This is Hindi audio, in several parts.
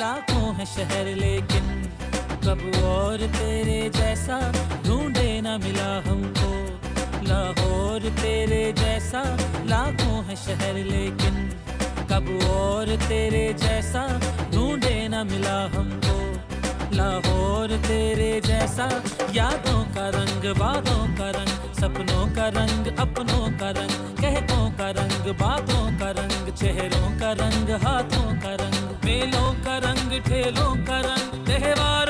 लाखों है शहर, लेकिन कब और तेरे जैसा ढूंढे ना मिला हमको। लाहौर तेरे जैसा लाखों है शहर, लेकिन कब और तेरे जैसा ढूंढे ना मिला हमको। लाहौर तेरे जैसा यादों का रंग बातों का रंग, सपनों का रंग, अपनों का रंग। बातों का रंग, चेहरों का रंग, हाथों का रंग, मेलों का रंग, ठेलों का रंग, त्योहारों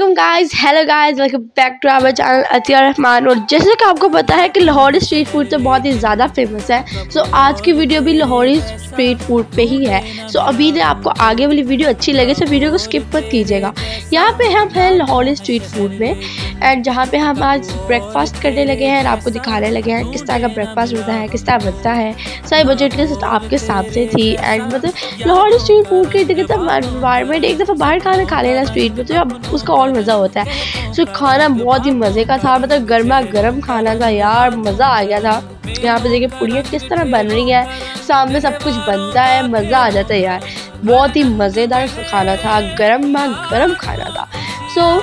个 वालेकुम guys hello guys welcome back to our channel Atiya Rahman. और जैसे कि आपको पता है कि लाहौरी स्ट्रीट फ़ूड तो बहुत ही ज़्यादा फ़ेमस है। सो so, आज की वीडियो भी लाहौरी स्ट्रीट फ़ूड पे ही है। सो so, अभी ने आपको आगे वाली वीडियो अच्छी लगे तो वीडियो को स्किप मत कीजिएगा। यहाँ पे हम हैं लाहौरी स्ट्रीट फ़ूड में एंड जहाँ पे हम आज ब्रेकफास्ट करने लगे हैं और आपको दिखाने लगे हैं किस तरह का ब्रेकफास्ट होता है किस तरह बनता है। सारी बजट के साथ आपके सामने थी एंड मतलब लाहौरी स्ट्रीट फ़ूड के इन्वायरमेंट एक दफ़ा बाहर खाना खा लेना स्ट्रीट में तो उसका और मज़ा होता है। सो खाना बहुत ही मज़े का था मतलब गर्मा गर्म खाना था यार मज़ा आ गया था। यहाँ पे देखिए पुड़ियाँ किस तरह बन रही है सामने सब कुछ बनता है मज़ा आ जाता है यार। बहुत ही मज़ेदार खाना था गर्म गर्म खाना था। सो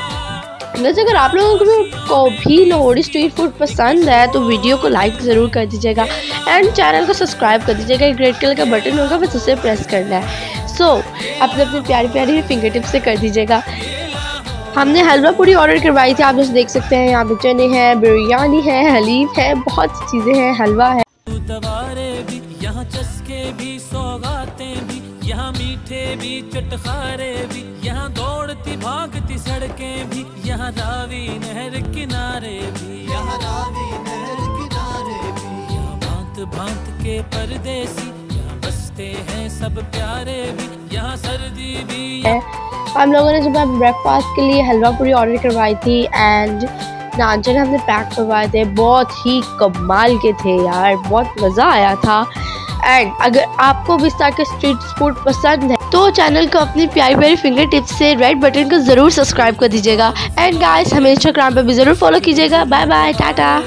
वैसे अगर आप लोगों को भी लाहौरी स्ट्रीट फ़ूड पसंद है तो वीडियो को लाइक ज़रूर कर दीजिएगा एंड चैनल को सब्सक्राइब कर दीजिएगा। एक रेड कलर का बटन होगा बस उसे प्रेस करना है। सो so, अपने अपने प्यारी प्यारी फिंगर टिप से कर दीजिएगा। हमने हलवा पूरी ऑर्डर करवाई थी, आप जैसे देख सकते हैं, यहाँ पे चने हैं, बिरयानी है, हलीम है, बहुत सी चीज़ें हैं, हलवा है। यहाँ चस्के भी, सौगातें भी, यहाँ मीठे भी, चटखारे भी, यहाँ दौड़ती भागती सड़कें भी, यहाँ रावी नहर किनारे भी, यहाँ रावी नहर किनारे भी, यहाँ भांत भांत के परदेसी हैं सब प्यारे भी। यहाँ सर्दी भी हम लोगों ने सुबह ब्रेकफास्ट के लिए हलवा पूरी ऑर्डर करवाई थी एंड नानचन हमने पैक करवाए थे। बहुत ही कमाल के थे यार। बहुत मज़ा आया था। एंड अगर आपको भी इस तरह के स्ट्रीट फ़ूड पसंद है तो चैनल को अपनी प्यारी प्यारी फिंगर टिप्स से रेड बटन को ज़रूर सब्सक्राइब कर दीजिएगा। एंड गाइस हमें इंस्टाग्राम पे भी ज़रूर फॉलो कीजिएगा। Bye bye Tata